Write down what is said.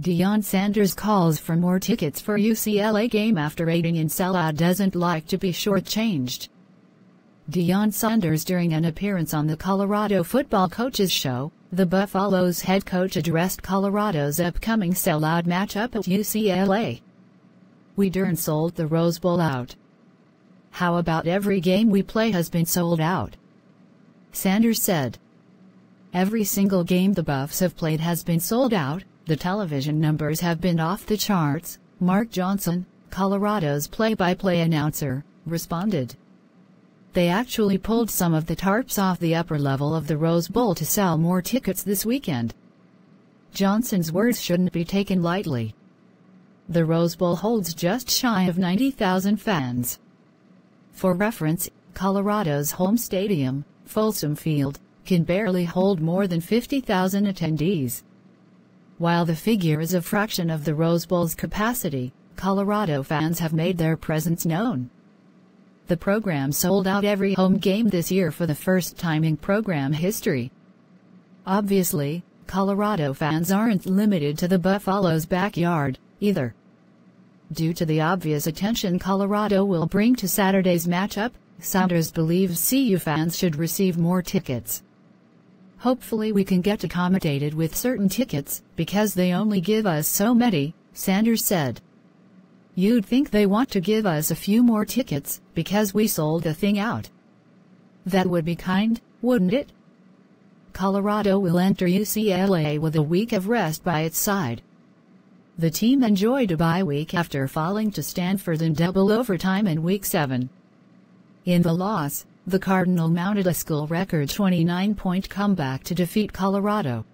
Deion Sanders calls for more tickets for UCLA game after aiding in sellout doesn't like to be shortchanged. Deion Sanders during an appearance on the Colorado Football Coaches Show, the Buffaloes head coach addressed Colorado's upcoming sellout matchup at UCLA. We darn sold the Rose Bowl out. How about every game we play has been sold out? Sanders said. Every single game the Buffs have played has been sold out, the television numbers have been off the charts, Mark Johnson, Colorado's play-by-play announcer, responded. They actually pulled some of the tarps off the upper level of the Rose Bowl to sell more tickets this weekend. Johnson's words shouldn't be taken lightly. The Rose Bowl holds just shy of 90,000 fans. For reference, Colorado's home stadium, Folsom Field, can barely hold more than 50,000 attendees. While the figure is a fraction of the Rose Bowl's capacity, Colorado fans have made their presence known. The program sold out every home game this year for the first time in program history. Obviously, Colorado fans aren't limited to the Buffalo's backyard, either. Due to the obvious attention Colorado will bring to Saturday's matchup, Sanders believes CU fans should receive more tickets. Hopefully we can get accommodated with certain tickets, because they only give us so many, Sanders said. You'd think they want to give us a few more tickets, because we sold the thing out. That would be kind, wouldn't it? Colorado will enter UCLA with a week of rest by its side. The team enjoyed a bye week after falling to Stanford in double overtime in Week 7. In the loss, the Cardinal mounted a school record 29-point comeback to defeat Colorado.